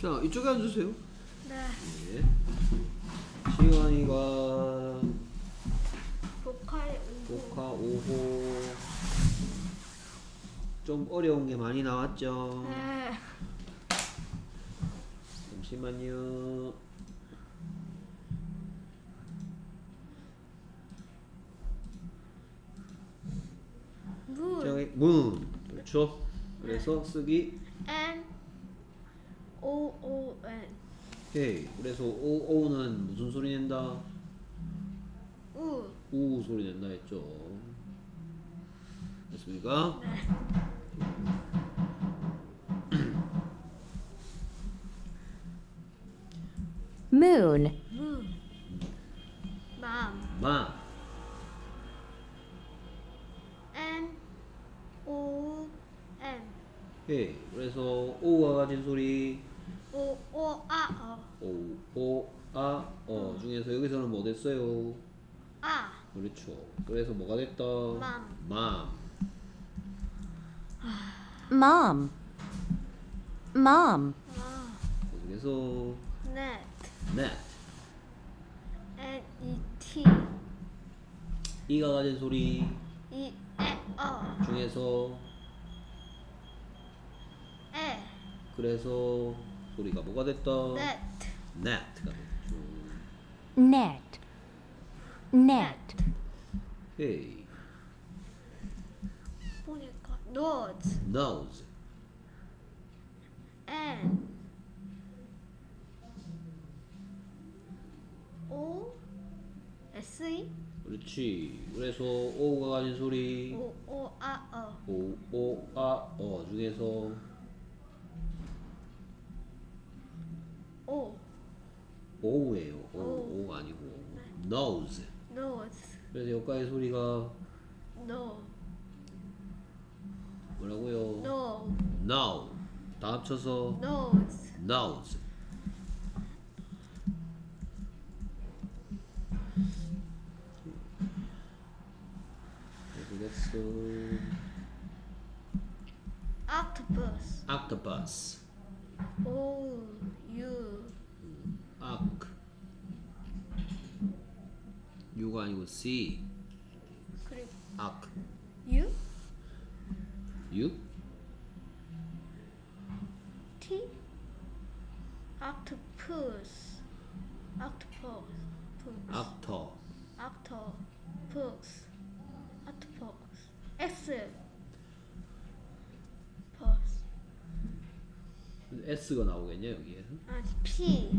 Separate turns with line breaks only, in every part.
자 이쪽에 앉으세요.
네.
네. 시간이가
보컬 오고.
녹화 5호 좀 어려운 게 많이 나왔죠.
네.
잠시만요.
문.
저기 문 그렇죠. 그래서 쓰기
N O O N.
오케이. 그래서 오 오는 무슨 소리 낸다?
우.
우 소리 낸다 했죠. 됐습니까?
moon,
O A 어.
오, 오, 아, 어 중에서 여기서는 뭐 됐어요?
아.
그렇죠. 그래서 뭐가 됐다?
맘.
맘.
mom, mom,
아.
그래서
넷.
net.
N E T.
이가 가진 소리
E E 어.
중에서
에.
그래서 소리가 뭐가 됐다?
넷.
net가 됐죠.
net, net,
오케이.
보니까 nose.
nose.
N O S E
그렇지. 그래서 오가 가진 소리
O O A 어
오, 오, 아, 어 중에서
O
오예요. 오,
오.
오가 아니고 nose.
nose
그래서 여기까지 소리가
no
뭐라고요?
no
now. 다 합쳐서
nose
nose. 됐어.
octopus
octopus.
O U
oc. U가 아니고 C.
그리고
oc.
U
U?
T octopus octopus
actor.
octopus octopus S pus
S가 나오겠냐 여기에서?
아니 P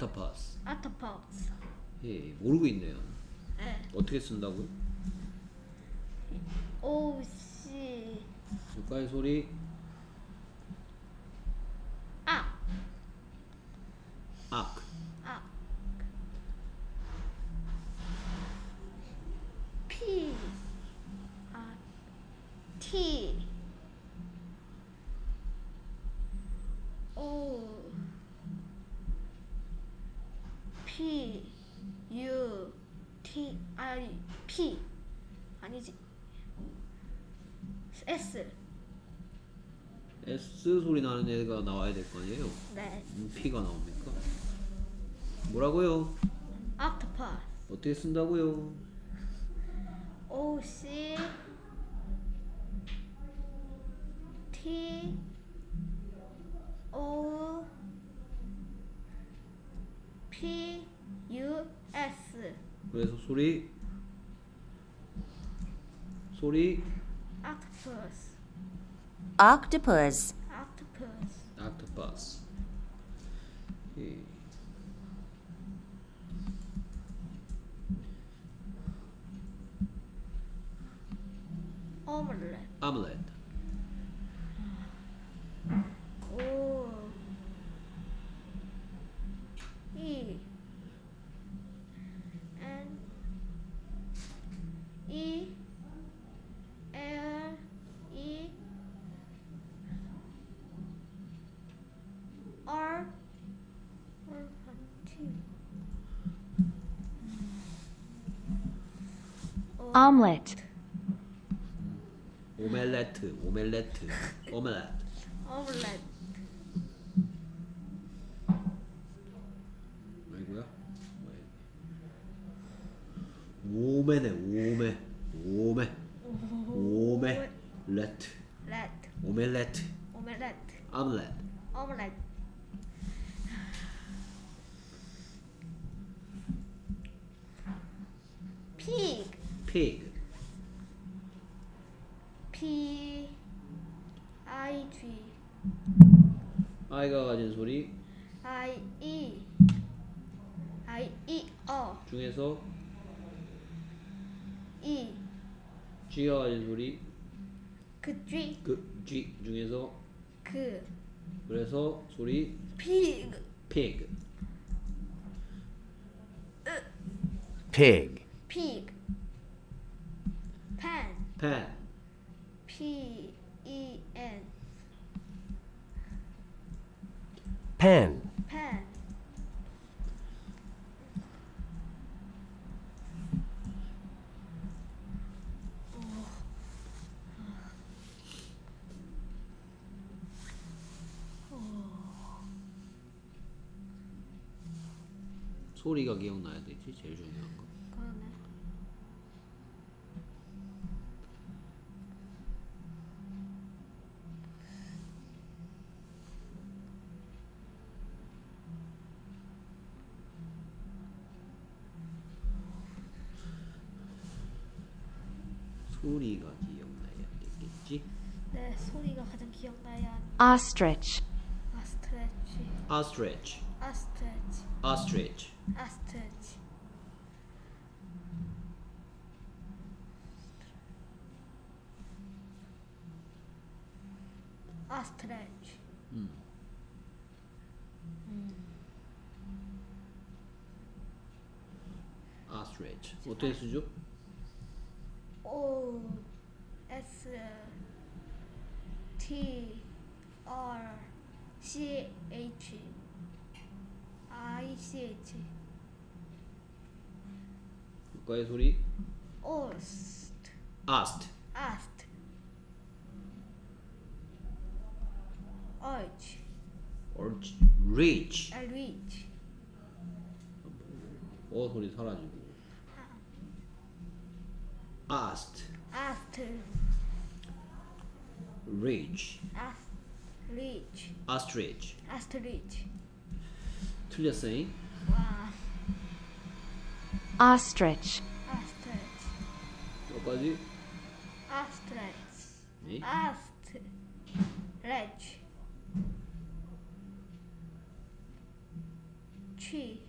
octopus.
octopus
예, 모르고 있네요.
에
어떻게 쓴다고요?
O C
여기까지 소리
아
ac.
아 P 아 T O P U T 아니 P 아니지 S
S 소리 나는 애가 나와야 될 거 아니에요?
네
음, P가 나옵니까? 뭐라고요?
octopus
어떻게 쓴다고요?
O C T O P U S
그래서 소리
Octopus.
Octopus.
Octopus.
Octopus.
Omelette.
Omelette.
omelette,
오멜레트, 오멜레트, 오멜레트.
omelette,
아이고야. 오메네, 오메, 오메, 오메, 레트,
렛,
오멜레트,
omelette,
오멜레트.
omelette. pig,
pig,
p, i, g,
아이가 가진 소리
i, e, i, e, o,
중에서
e,
G가 가진 소리
그 G,
그 G 중에서
그
그래서 소리
pig,
pig,
pig,
pig, pen, p, e, n,
pen,
pen,
소리가 기억나야 되지 제일 중요한 거. 소리가 기억나야 되겠지.
내 소리가 가장 기억나야 하는
ostrich,
아스트레치,
ostrich,
아스트레치,
ostrich,
아스트레치. 아스트레치.
ostrich. 어떻게 쓰죠?
O S T R C H I C H
국가의 소리
Ost
asked,
Ast Arch
urge, reach.
Reach
어 소리 사라지고 asked,
Ast
reach,
Ast Reach
ostrich.
Ast Reach
틀렸어요.
와
ostrich,
Astrich
여기까지.
Astrich
네.
Ast Ledge Tree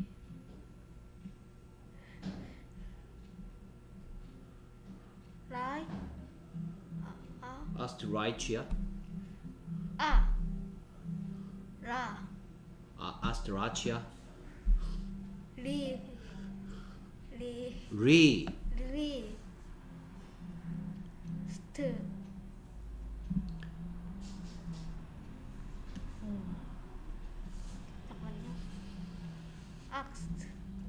Lie
ostrich야.
아라
아, ostrich야.
리리
re,
리 스트 잠깐만요 악스트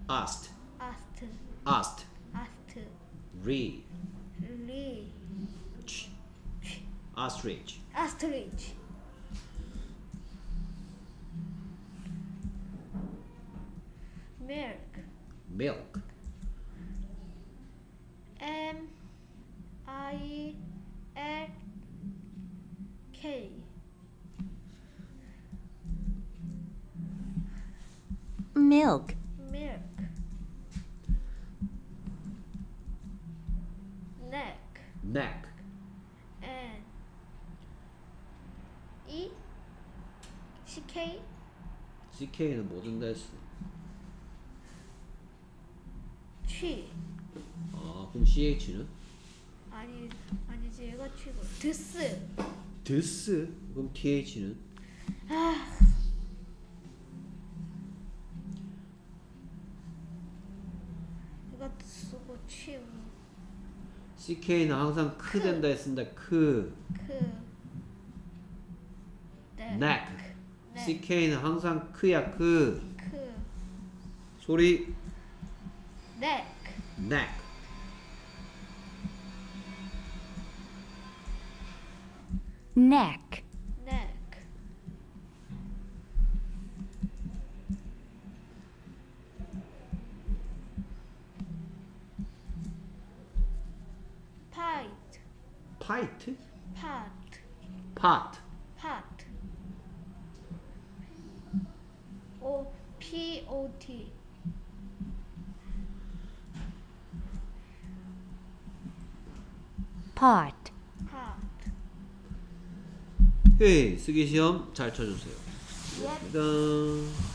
asked,
아스트
asked,
아스트
re, Ostrich.
Ostrich. Milk.
Milk.
M I L K.
Milk.
Ck는 뭐든 됐어.
tree
아, 그럼 ch는?
아니 아니지 얘가 취고. 드스.
this. 그럼 th는?
이거 쓰고 취고.
Ck는 항상 크 된다 했습니다. 크,
그 네.
CK는 항상 크야 크.
크.
소리.
넥.
넥.
neck
neck
pint pint
pot pot O T
pot,
pot
회의 쓰기 시험 잘 쳐주세요.
Yep.
짠.